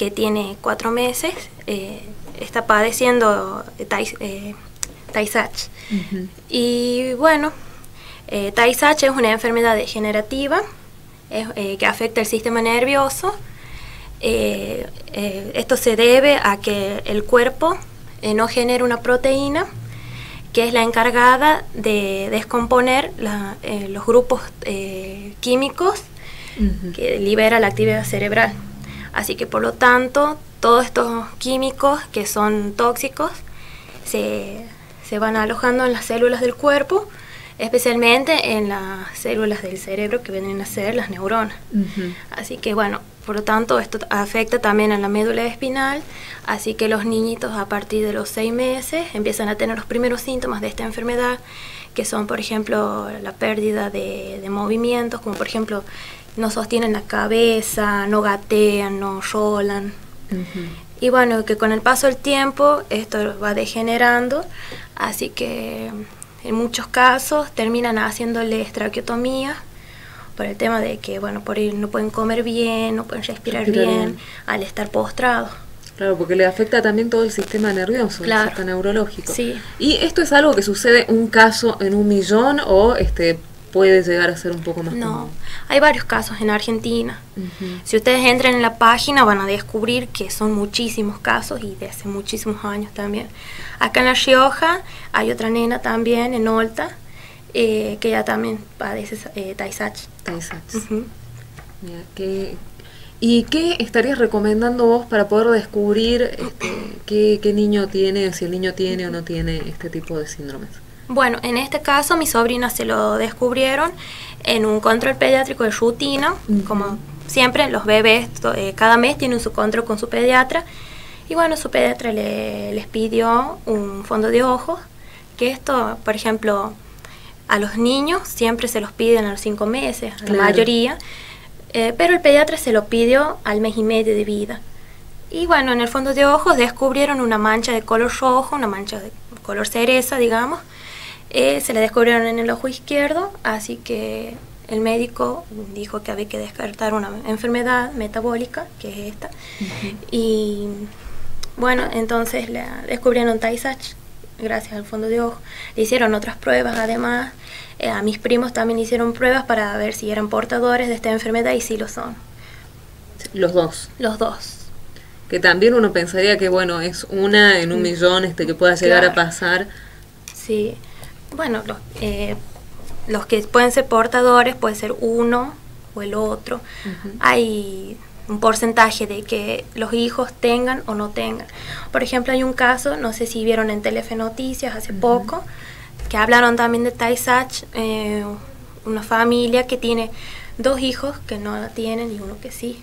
que tiene cuatro meses, eh, está padeciendo Tay, eh, Y bueno, eh, es una enfermedad degenerativa eh, que afecta el sistema nervioso. esto se debe a que el cuerpo no genera una proteína que es la encargada de descomponer los grupos químicos que libera la actividad cerebral. Así que por lo tanto, todos estos químicos que son tóxicos se, van alojando en las células del cuerpo, especialmente en las células del cerebro que vienen a ser las neuronas. Así que bueno, por lo tanto esto afecta también a la médula espinal, así que los niñitos a partir de los seis meses empiezan a tener los primeros síntomas de esta enfermedad, que son por ejemplo la pérdida de, de movimientos, como por ejemplo no sostienen la cabeza, no gatean, no rolan. Y bueno, que con el paso del tiempo esto va degenerando, así que en muchos casos terminan haciéndole traqueotomía por el tema de que, bueno, por ahí no pueden comer bien, no pueden respirar, bien, al estar postrados. Claro, porque le afecta también todo el sistema nervioso, el sistema neurológico. Sí. ¿Y esto es algo que sucede un caso en un millón o este puede llegar a ser un poco más No, hay varios casos en Argentina. Si ustedes entran en la página van a descubrir que son muchísimos casos y de hace muchísimos años también. Acá en La Rioja hay otra nena también, en Olta, eh, que ya también padece eh, Taisach. ¿Y qué estarías recomendando vos para poder descubrir este, qué, qué niño tiene, si el niño tiene o no tiene este tipo de síndromes? Bueno, en este caso mi sobrina se lo descubrieron en un control pediátrico de rutina, como siempre los bebés eh, cada mes tienen su control con su pediatra. Y bueno, su pediatra le, les pidió un fondo de ojos, que esto, por ejemplo, a los niños siempre se los piden a los cinco meses, a la mayoría, eh, pero el pediatra se lo pidió al mes y medio de vida. Y bueno, en el fondo de ojos descubrieron una mancha de color rojo, una mancha de color cereza, digamos, eh, se le descubrieron en el ojo izquierdo, así que el médico dijo que había que descartar una enfermedad metabólica, que es esta. Y bueno, entonces le descubrieron Tay-Sachs gracias al fondo de ojo. Le hicieron otras pruebas además. Eh, a mis primos también hicieron pruebas para ver si eran portadores de esta enfermedad y sí lo son. Los dos. Los dos. Que también uno pensaría que bueno, es una en un mm. millón este que pueda llegar a pasar. Sí bueno, los, eh, los que pueden ser portadores puede ser uno o el otro. Hay un porcentaje de que los hijos tengan o no tengan. Por ejemplo, hay un caso, no sé si vieron en Telefe Noticias hace poco, que hablaron también de Taisach, eh, una familia que tiene dos hijos que no la tienen y uno que sí.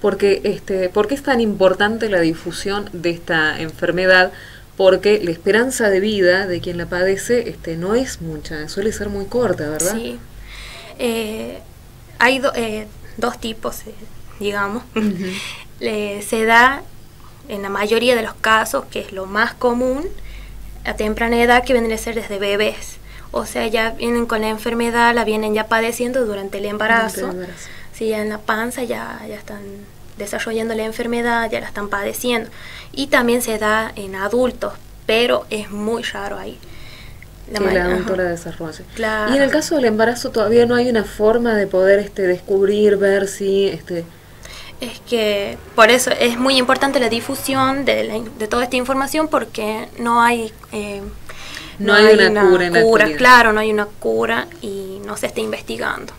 Porque, este, ¿Por qué es tan importante la difusión de esta enfermedad? Porque la esperanza de vida de quien la padece este, no es mucha, suele ser muy corta, ¿verdad? Sí. Eh, hay eh, dos tipos, eh, digamos. se da en la mayoría de los casos, que es lo más común, a temprana edad, que vienen a ser desde bebés. O sea, ya vienen con la enfermedad, la vienen ya padeciendo durante el embarazo. Sí, ya en la panza ya, ya están desarrollando la enfermedad, ya la están padeciendo. Y también se da en adultos, pero es muy raro ahí. La que el adulto la desarrolle. Y en el caso del embarazo todavía no hay una forma de poder este, descubrir, ver si... Este, es que por eso es muy importante la difusión de, de toda esta información porque no hay... Eh, no, hay, una, cura, en cura claro, no hay una cura y no se está investigando.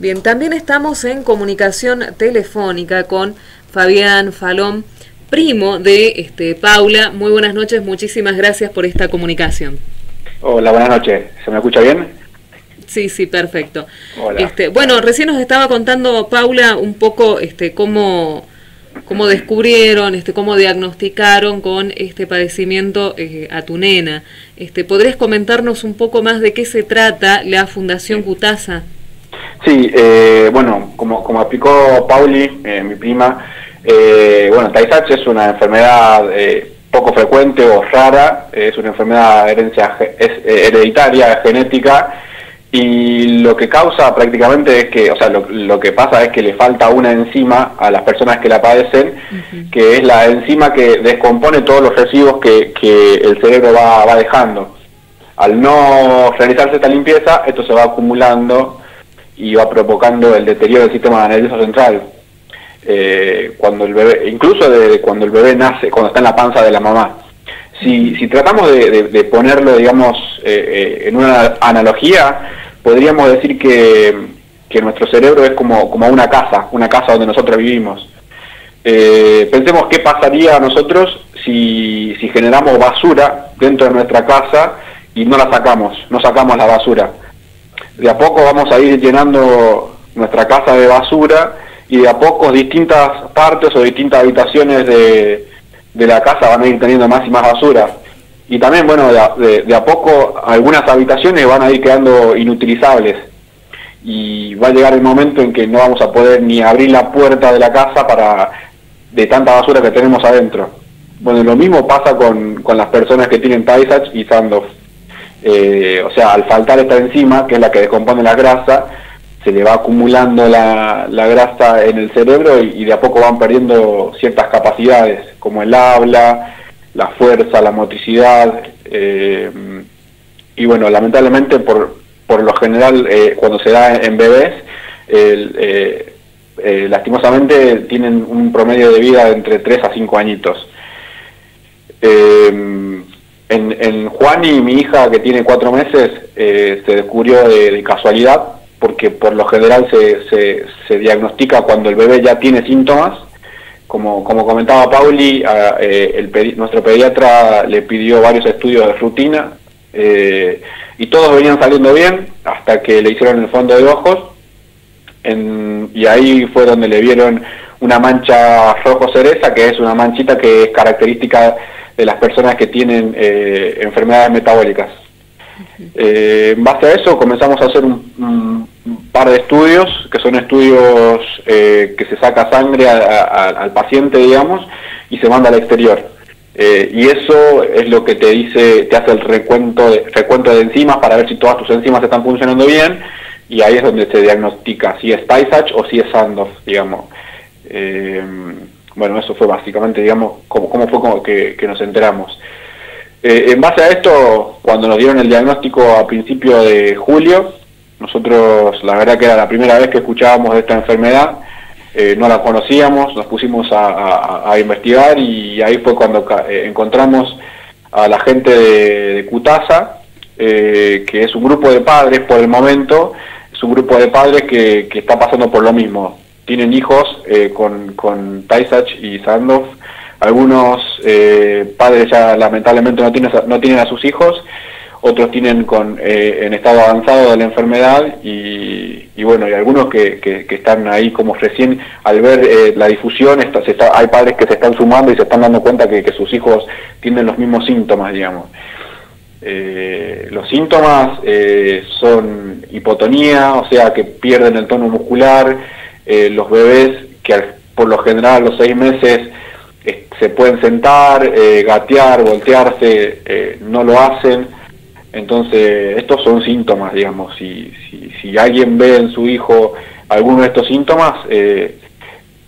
Bien, también estamos en comunicación telefónica con Fabián Falón, primo de este, Paula. Muy buenas noches, muchísimas gracias por esta comunicación. Hola, buenas noches. ¿Se me escucha bien? Sí, sí, perfecto. Este, bueno, recién nos estaba contando Paula un poco este, cómo, cómo descubrieron, este, cómo diagnosticaron con este padecimiento eh, a tu nena. Este, ¿Podrías comentarnos un poco más de qué se trata la Fundación Cutasa? Sí, eh, bueno, como, como explicó Pauli, eh, mi prima, eh, bueno, Tay es una enfermedad eh, poco frecuente o rara, es una enfermedad herencia, es, hereditaria, genética, y lo que causa prácticamente es que, o sea, lo, que pasa es que le falta una enzima a las personas que la padecen, que es la enzima que descompone todos los residuos que, el cerebro va, va, dejando. Al no realizarse esta limpieza, esto se va acumulando y va provocando el deterioro del sistema nervioso central. Eh, cuando el bebé, incluso de, cuando el bebé nace, cuando está en la panza de la mamá. Si, si tratamos de, ponerlo, digamos, eh, eh, en una analogía, podríamos decir que, nuestro cerebro es como, como una casa, una casa donde nosotros vivimos. pensemos qué pasaría a nosotros si, si generamos basura dentro de nuestra casa y no la sacamos, no sacamos la basura. De a poco vamos a ir llenando nuestra casa de basura y de a poco distintas partes o distintas habitaciones de, de la casa van a ir teniendo más y más basura. Y también, bueno, de, a poco algunas habitaciones van a ir quedando inutilizables. Y va a llegar el momento en que no vamos a poder ni abrir la puerta de la casa para de tanta basura que tenemos adentro. Bueno, lo mismo pasa con, con las personas que tienen Tay-Sachs y Sandoff. Eh, o sea, al faltar esta enzima, que es la que descompone la grasa, se le va acumulando la, grasa en el cerebro y, de a poco van perdiendo ciertas capacidades, como el habla, la fuerza, la motricidad. Eh, y bueno, lamentablemente por, por lo general eh, cuando se da en bebés, eh, lastimosamente tienen un promedio de vida de entre 3 a 5 añitos. En, en, Juan y mi hija que tiene 4 meses se descubrió de casualidad porque por lo general se, se, diagnostica cuando el bebé ya tiene síntomas. Como, como comentaba Pauli, eh, el nuestro pediatra le pidió varios estudios de rutina eh, y todos venían saliendo bien hasta que le hicieron el fondo de ojos y ahí fue donde le vieron una mancha rojo cereza, que es una manchita que es característica de las personas que tienen eh, enfermedades metabólicas. Eh, en base a eso comenzamos a hacer un, par de estudios, que son estudios eh, que se saca sangre al paciente, digamos, y se manda al exterior. Eh, y eso es lo que te dice, te hace el recuento de, recuento de enzimas para ver si todas tus enzimas están funcionando bien, y ahí es donde se diagnostica si es Tay-Sachs o si es Sandoff, digamos. Bueno, eso fue básicamente, digamos, cómo, fue como que nos enteramos. Eh, en base a esto, cuando nos dieron el diagnóstico a principio de julio, nosotros la verdad que era la primera vez que escuchábamos de esta enfermedad, eh, no la conocíamos, nos pusimos a, investigar y ahí fue cuando eh, encontramos a la gente de, Cutasa, que es un grupo de padres por el momento, es un grupo de padres que está pasando por lo mismo. Tienen hijos con, con Taisach y Sandoff algunos eh, padres ya lamentablemente no tienen, no tienen a sus hijos, otros tienen con, eh, en estado avanzado de la enfermedad y, bueno, hay algunos que, que, están ahí como recién al ver eh, la difusión, está, se está, hay padres que se están sumando y se están dando cuenta que, que sus hijos tienen los mismos síntomas, digamos. los síntomas son hipotonía, o sea que pierden el tono muscular, los bebés que por lo general a los seis meses se pueden sentar, eh, gatear, voltearse, eh, no lo hacen. Entonces, estos son síntomas, digamos. Si, si, alguien ve en su hijo alguno de estos síntomas, eh,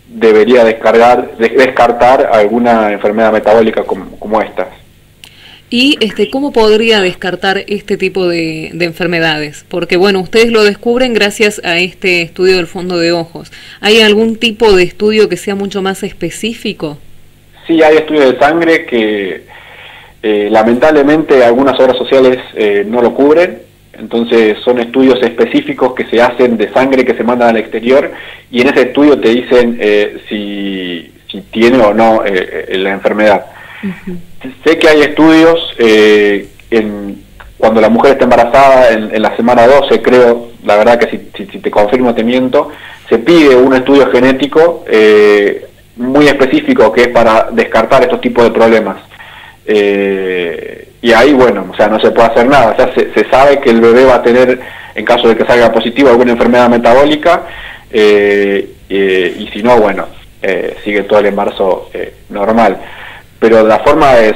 debería descargar, descartar alguna enfermedad metabólica como, como estas. ¿Y este, cómo podría descartar este tipo de, de, enfermedades? Porque, bueno, ustedes lo descubren gracias a este estudio del fondo de ojos. ¿Hay algún tipo de estudio que sea mucho más específico? Sí, hay estudios de sangre que eh, lamentablemente algunas obras sociales eh, no lo cubren, entonces son estudios específicos que se hacen de sangre que se mandan al exterior y en ese estudio te dicen eh, si, si, tiene o no la enfermedad. Sé que hay estudios en, cuando la mujer está embarazada en, la semana 12, creo, la verdad que si, te confirmo te miento, se pide un estudio genético muy específico que es para descartar estos tipos de problemas. Eh, y ahí, bueno, o sea, no se puede hacer nada. O sea, se, sabe que el bebé va a tener, en caso de que salga positivo, alguna enfermedad metabólica, eh, eh, y si no, bueno, sigue todo el embarazo normal. Pero la forma de,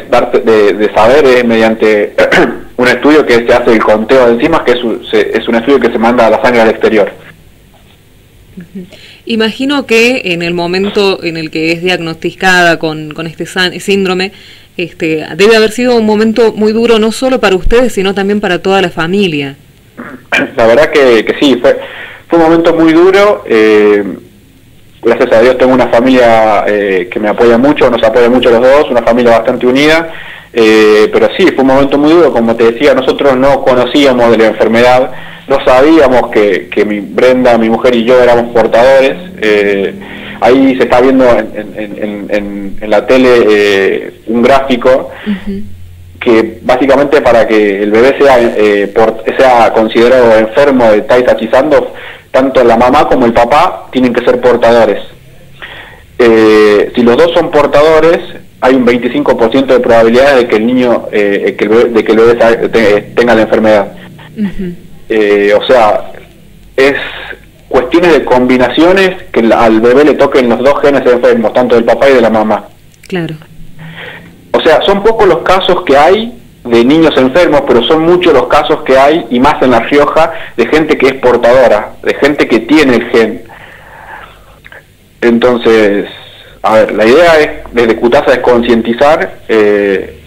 de, saber es mediante un estudio que se hace el conteo de enzimas, que es un, es un estudio que se manda a la sangre al exterior. Imagino que en el momento en el que es diagnosticada con, con este síndrome, este, debe haber sido un momento muy duro no solo para ustedes, sino también para toda la familia. La verdad que, que sí, fue, fue un momento muy duro. Eh, gracias a Dios tengo una familia eh, que me apoya mucho, nos apoya mucho los dos, una familia bastante unida. Eh, pero sí, fue un momento muy duro, como te decía, nosotros no conocíamos de la enfermedad, no sabíamos que, que mi Brenda, mi mujer y yo éramos portadores. Eh, ahí se está viendo en, en, en, la tele un gráfico que básicamente para que el bebé sea, eh, sea considerado enfermo de Tay tanto la mamá como el papá tienen que ser portadores. si los dos son portadores, hay un 25% de probabilidades de que el niño, eh, que el bebé, de que el bebé tenga la enfermedad. Eh, o sea, es cuestiones de combinaciones que al bebé le toquen los dos genes enfermos, tanto del papá y de la mamá. Claro. O sea, son pocos los casos que hay de niños enfermos, pero son muchos los casos que hay, y más en La Rioja, de gente que es portadora, de gente que tiene el gen. Entonces, a ver, la idea es, desde Cutasa es concientizar, eh,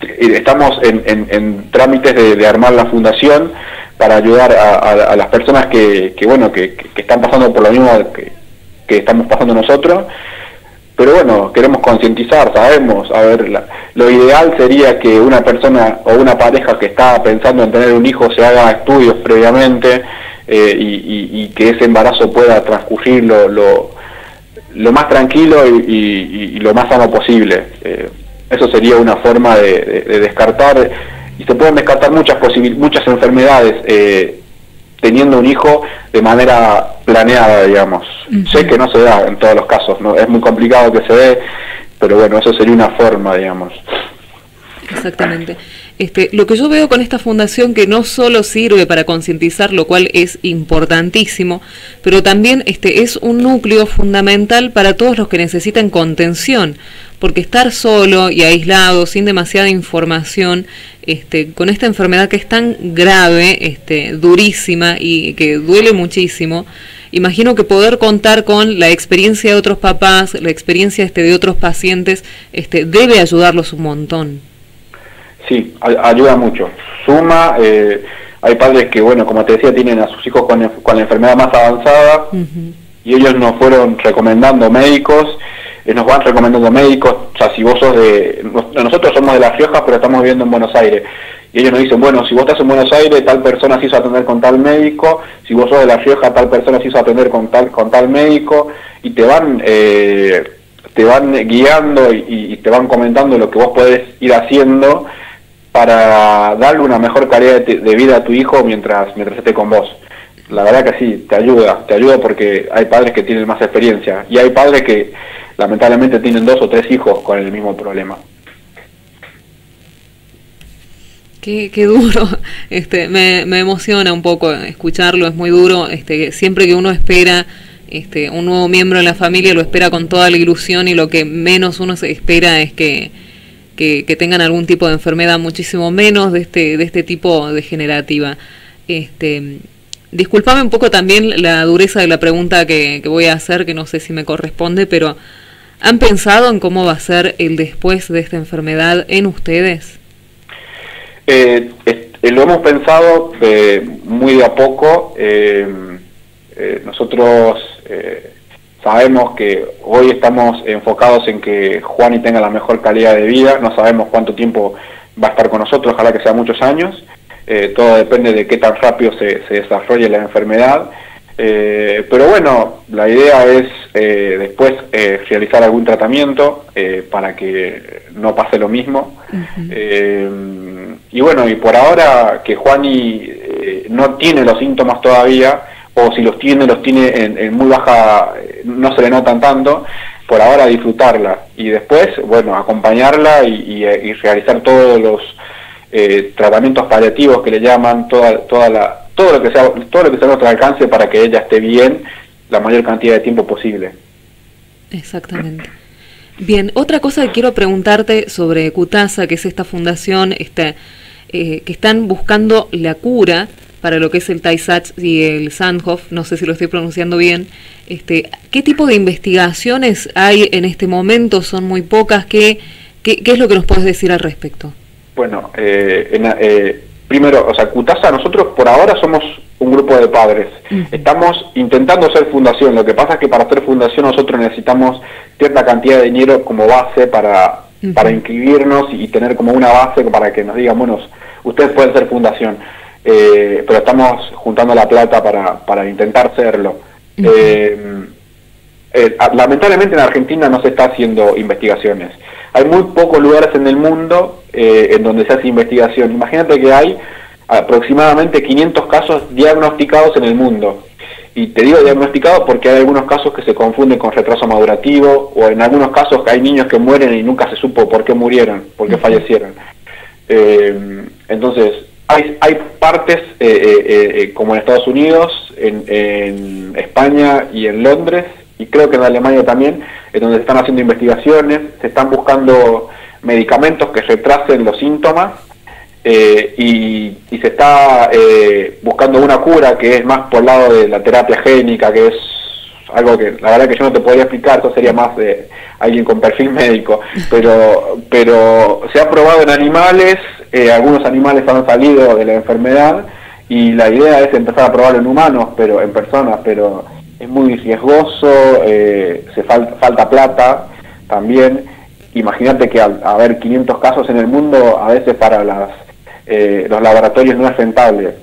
estamos en, trámites de, armar la fundación para ayudar a, las personas que, bueno, que, están pasando por lo mismo que, estamos pasando nosotros, pero bueno, queremos concientizar, sabemos, a ver, lo ideal sería que una persona o una pareja que está pensando en tener un hijo se haga estudios previamente eh, y, que ese embarazo pueda transcurrir lo lo más tranquilo y, lo más sano posible. Eh, eso sería una forma de, descartar, y se pueden descartar muchas, muchas enfermedades eh, teniendo un hijo de manera planeada, digamos. Sé que no se da en todos los casos, ¿no? es muy complicado que se dé, pero bueno, eso sería una forma, digamos. Exactamente. Este, lo que yo veo con esta fundación que no solo sirve para concientizar, lo cual es importantísimo, pero también este, es un núcleo fundamental para todos los que necesitan contención, porque estar solo y aislado, sin demasiada información, este, con esta enfermedad que es tan grave, este, durísima y que duele muchísimo, imagino que poder contar con la experiencia de otros papás, la experiencia este, de otros pacientes, este, debe ayudarlos un montón. Sí, ayuda mucho. Suma, eh, hay padres que, bueno, como te decía, tienen a sus hijos con, la enfermedad más avanzada y ellos nos fueron recomendando médicos, nos van recomendando médicos, o sea, si vos sos de... Nosotros somos de Las Riojas, pero estamos viviendo en Buenos Aires. Y ellos nos dicen, bueno, si vos estás en Buenos Aires, tal persona se hizo atender con tal médico, si vos sos de La Rioja, tal persona se hizo atender con tal, con tal médico, y te van... Eh, te van guiando y, te van comentando lo que vos podés ir haciendo para darle una mejor calidad de, vida a tu hijo mientras, mientras esté con vos. La verdad que sí, te ayuda, te ayuda porque hay padres que tienen más experiencia y hay padres que lamentablemente tienen dos o tres hijos con el mismo problema. Qué, qué, duro, este, me, me, emociona un poco escucharlo, es muy duro, este, siempre que uno espera este, un nuevo miembro de la familia lo espera con toda la ilusión y lo que menos uno se espera es que, que, tengan algún tipo de enfermedad, muchísimo menos de este, de este tipo degenerativa. Este, disculpame un poco también la dureza de la pregunta que, voy a hacer, que no sé si me corresponde, pero ¿han pensado en cómo va a ser el después de esta enfermedad en ustedes? Eh, lo hemos pensado eh, muy de a poco. Eh, nosotros Sabemos que hoy estamos enfocados en que Juani tenga la mejor calidad de vida, no sabemos cuánto tiempo va a estar con nosotros, ojalá que sea muchos años, eh, todo depende de qué tan rápido se, desarrolle la enfermedad, eh, pero bueno, la idea es eh, después realizar algún tratamiento para que no pase lo mismo. y bueno, y por ahora que Juani no tiene los síntomas todavía, o si los tiene, los tiene en, muy baja, no se le notan tanto, por ahora disfrutarla. Y después, bueno, acompañarla y, realizar todos los eh, tratamientos paliativos que le llaman, toda, toda la, todo lo que sea, todo lo que sea a nuestro alcance para que ella esté bien la mayor cantidad de tiempo posible. Exactamente. Bien, otra cosa que quiero preguntarte sobre Cutasa, que es esta fundación, este, que están buscando la cura para lo que es el tay y el Sandhoff, no sé si lo estoy pronunciando bien. Este, ¿Qué tipo de investigaciones hay en este momento? ¿Son muy pocas? ¿Qué, qué, es lo que nos puedes decir al respecto? Bueno, eh, primero, o sea, Cutasa, nosotros por ahora somos un grupo de padres. Estamos intentando ser fundación. Lo que pasa es que para ser fundación nosotros necesitamos cierta cantidad de dinero como base para, para inscribirnos y tener como una base para que nos digan, bueno, ustedes pueden ser fundación. Eh, pero estamos juntando la plata para, para intentar serlo. Eh, eh, lamentablemente en Argentina no se está haciendo investigaciones. Hay muy pocos lugares en el mundo en donde se hace investigación. Imagínate que hay aproximadamente 500 casos diagnosticados en el mundo. Y te digo diagnosticados porque hay algunos casos que se confunden con retraso madurativo o en algunos casos que hay niños que mueren y nunca se supo por qué murieron, por qué fallecieron. Eh, entonces, hay, hay partes eh, como en Estados Unidos, en, en, España y en Londres, y creo que en Alemania también, en donde se están haciendo investigaciones, se están buscando medicamentos que retrasen los síntomas eh, y, se está eh, buscando una cura que es más por el lado de la terapia génica, que es algo que la verdad que yo no te podría explicar, eso sería más de alguien con perfil médico, pero, pero se ha probado en animales, eh, algunos animales han salido de la enfermedad y la idea es empezar a probarlo en humanos, pero en personas, pero es muy riesgoso, se falta plata también. Imagínate que al haber 500 casos en el mundo, a veces para las eh, los laboratorios no es rentable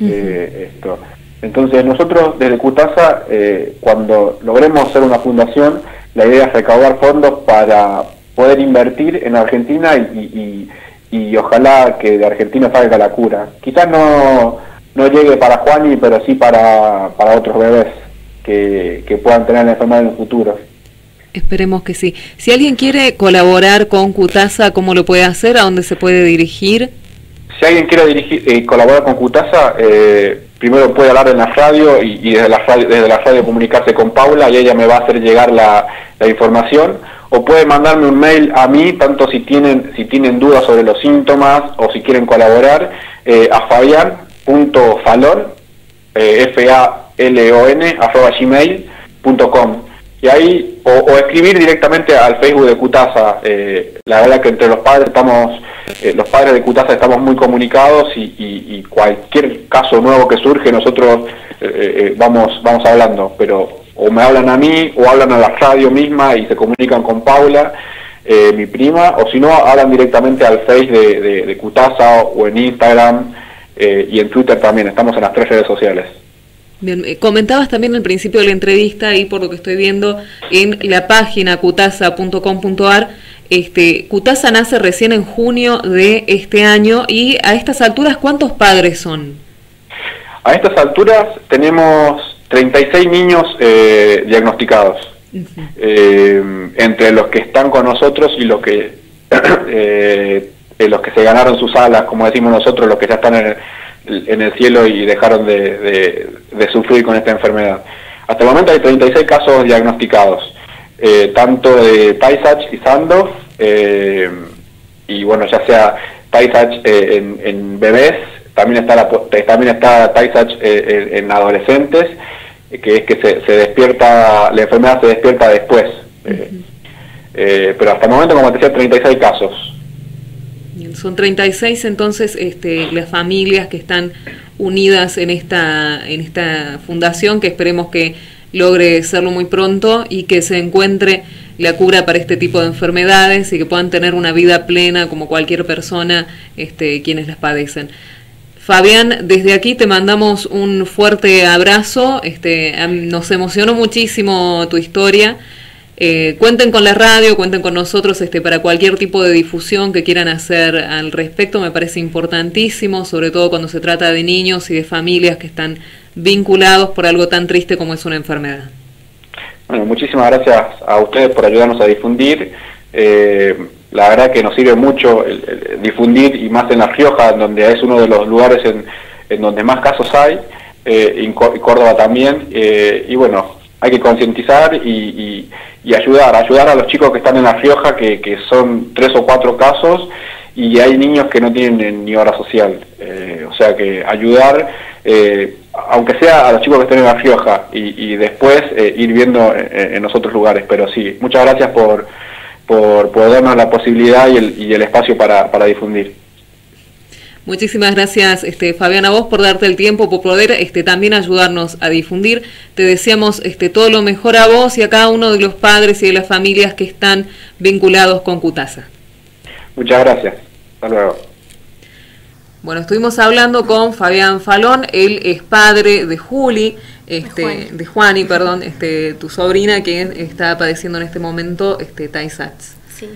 eh, esto. Entonces nosotros desde Cutasa, eh, cuando logremos ser una fundación, la idea es recaudar fondos para poder invertir en Argentina y, y, ojalá que de Argentina salga la cura. Quizás no, no llegue para Juani, pero sí para, para otros bebés que, que puedan tener la enfermedad en el futuro. Esperemos que sí. Si alguien quiere colaborar con Cutasa, ¿cómo lo puede hacer? ¿A dónde se puede dirigir? si alguien quiere dirigir, eh, colaborar con Cutasa, eh, primero puede hablar en la radio y, desde, la radio, desde la radio comunicarse con Paula y ella me va a hacer llegar la, información o puede mandarme un mail a mí, tanto si tienen, si tienen dudas sobre los síntomas o si quieren colaborar, eh, a fabian.falon, eh, F-A-L-O-N, arroba gmail.com. Y ahí, o, escribir directamente al Facebook de Cutasa. la verdad que entre los padres estamos eh, los padres de Cutasa estamos muy comunicados y, cualquier caso nuevo que surge nosotros eh, eh, vamos, vamos hablando, pero o me hablan a mí o hablan a la radio misma y se comunican con Paula, mi prima, o si no, hablan directamente al Face de, de, Cutasa o en Instagram y en Twitter también, estamos en las tres redes sociales. Bien, comentabas también al principio de la entrevista, y por lo que estoy viendo en la página cutasa.com.ar, este, Cutasa nace recién en junio de este año y a estas alturas, ¿cuántos padres son? A estas alturas tenemos 36 niños eh, diagnosticados, eh, entre los que están con nosotros y los que, eh, los que se ganaron sus alas, como decimos nosotros, los que ya están en el, cielo y dejaron de, de sufrir con esta enfermedad. Hasta el momento hay 36 casos diagnosticados. Eh, tanto de Taisach y Sandoff, eh, y bueno, ya sea Taisach eh, en, bebés, también está, la, también está Taisach en, adolescentes, que es que se, despierta, la enfermedad se despierta después. pero hasta el momento, como te decía, 36 casos. Son 36 entonces este, las familias que están unidas en esta, en esta fundación que esperemos que logre serlo muy pronto y que se encuentre la cura para este tipo de enfermedades y que puedan tener una vida plena como cualquier persona este, quienes las padecen. Fabián, desde aquí te mandamos un fuerte abrazo, este, nos emocionó muchísimo tu historia. Eh, cuenten con la radio, cuenten con nosotros este, para cualquier tipo de difusión que quieran hacer al respecto, me parece importantísimo, sobre todo cuando se trata de niños y de familias que están vinculados por algo tan triste como es una enfermedad. Bueno, muchísimas gracias a ustedes por ayudarnos a difundir. Eh, la verdad que nos sirve mucho difundir y más en La Rioja, donde es uno de los lugares en, donde más casos hay, eh, y Córdoba también. Eh, y bueno, hay que concientizar y, ayudar, ayudar a los chicos que están en La Rioja, que, que son tres o cuatro casos, y hay niños que no tienen ni hora social. Eh, o sea que ayudar, eh, aunque sea a los chicos que estén en La Rioja, y, después eh, ir viendo en, los otros lugares. Pero sí, muchas gracias por, por, darnos la posibilidad y el, y el espacio para, para difundir. Muchísimas gracias, este, Fabián, a vos por darte el tiempo, por poder este, también ayudarnos a difundir. Te deseamos este, todo lo mejor a vos y a cada uno de los padres y de las familias que están vinculados con Cutasa. Muchas gracias. Hasta luego. Bueno, estuvimos hablando con Fabián Falón, él es padre de Juli, este, de Juani, perdón, este, tu sobrina que está padeciendo en este momento este, TAISATS. Sí.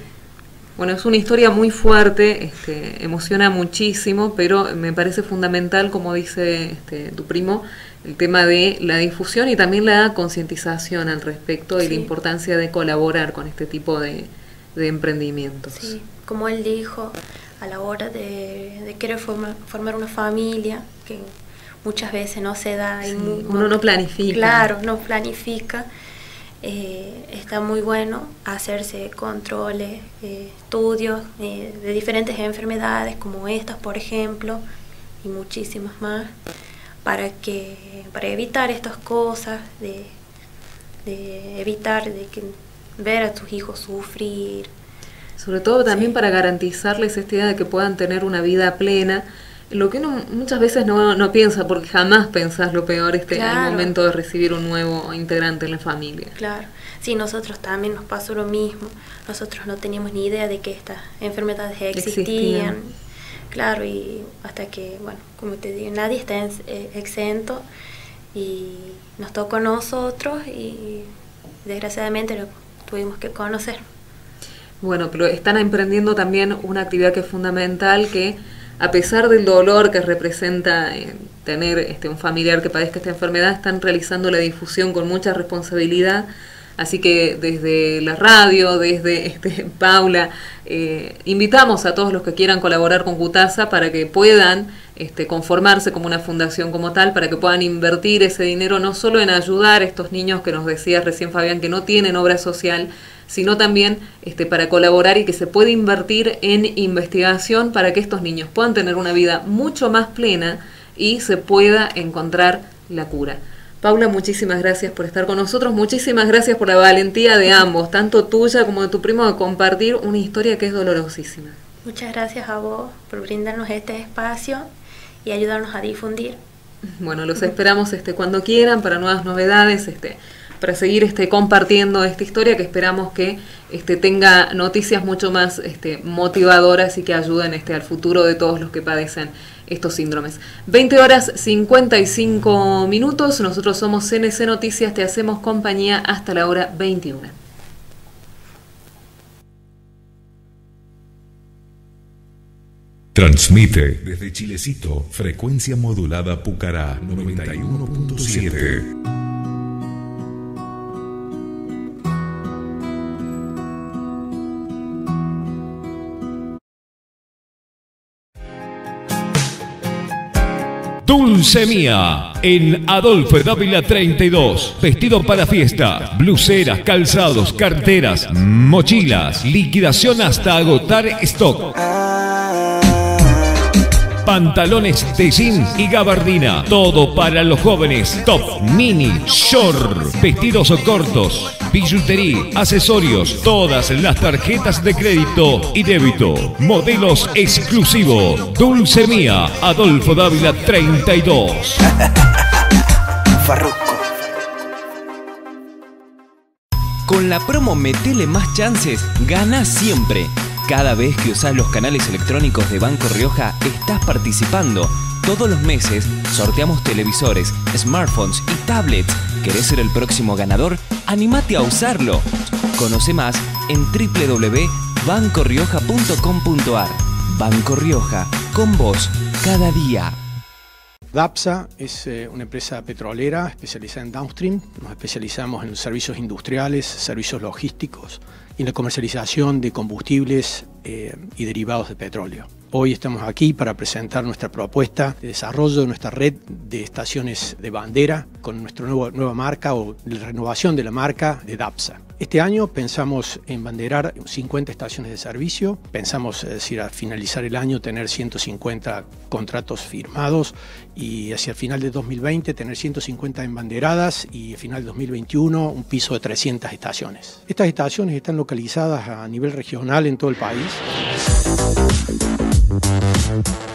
Bueno, es una historia muy fuerte, este, emociona muchísimo, pero me parece fundamental, como dice este, tu primo, el tema de la difusión y también la concientización al respecto y la importancia de colaborar con este tipo de, emprendimientos. Sí, como él dijo, a la hora de, querer formar, una familia, que muchas veces no se da. uno no planifica. Claro, no planifica. Eh, está muy bueno hacerse controles, eh, estudios eh, de diferentes enfermedades como estas, por ejemplo, y muchísimas más, para que para evitar estas cosas, de, evitar de que ver a tus hijos sufrir. Sobre todo también para garantizarles esta idea de que puedan tener una vida plena lo que uno muchas veces no, no piensa, porque jamás pensás lo peor este al momento de recibir un nuevo integrante en la familia. Claro, sí, nosotros también nos pasó lo mismo. Nosotros no teníamos ni idea de que estas enfermedades existían. Claro, y hasta que, bueno, como te digo, nadie está eh, exento y nos tocó a nosotros y desgraciadamente lo tuvimos que conocer. Bueno, pero están emprendiendo también una actividad que es fundamental, que a pesar del dolor que representa eh, tener este, un familiar que padezca esta enfermedad, están realizando la difusión con mucha responsabilidad. Así que desde la radio, desde este, Paula, eh, invitamos a todos los que quieran colaborar con Cutasa para que puedan este, conformarse como una fundación como tal, para que puedan invertir ese dinero no solo en ayudar a estos niños que nos decía recién Fabián que no tienen obra social, sino también este, para colaborar y que se puede invertir en investigación para que estos niños puedan tener una vida mucho más plena y se pueda encontrar la cura. Paula, muchísimas gracias por estar con nosotros, muchísimas gracias por la valentía de ambos, tanto tuya como de tu primo, de compartir una historia que es dolorosísima. Muchas gracias a vos por brindarnos este espacio y ayudarnos a difundir. Bueno, los esperamos este, cuando quieran para nuevas novedades. Este, para seguir este, compartiendo esta historia que esperamos que este, tenga noticias mucho más este, motivadoras y que ayuden este, al futuro de todos los que padecen estos síndromes. 20 horas 55 minutos, nosotros somos CNC Noticias, te hacemos compañía hasta la hora 21. Transmite desde Chilecito, frecuencia modulada Pucará 91.7. Dulce Mía, en Adolfo Dávila 32. Vestido para fiesta, bluseras, calzados, carteras, mochilas, liquidación hasta agotar stock. Pantalones de jean y gabardina. Todo para los jóvenes. Top, mini, short. Vestidos cortos. Billutería, accesorios. Todas las tarjetas de crédito y débito. Modelos exclusivos. Dulce Mía. Adolfo Dávila 32. Con la promo Metele más chances, gana siempre. Cada vez que usas los canales electrónicos de Banco Rioja, estás participando. Todos los meses sorteamos televisores, smartphones y tablets. ¿Querés ser el próximo ganador? ¡Anímate a usarlo! Conoce más en www.bancorrioja.com.ar. Banco Rioja, con vos, cada día. DAPSA es eh, una empresa petrolera especializada en downstream. Nos especializamos en servicios industriales, servicios logísticos y la comercialización de combustibles eh, y derivados de petróleo. Hoy estamos aquí para presentar nuestra propuesta de desarrollo de nuestra red de estaciones de bandera con nuestra nueva marca o renovación de la marca de DAPSA. Este año pensamos en banderar 50 estaciones de servicio, pensamos es decir, a finalizar el año tener 150 contratos firmados y hacia el final de 2020 tener 150 embanderadas y al final de 2021 un piso de 300 estaciones. Estas estaciones están localizadas a nivel regional en todo el país. Si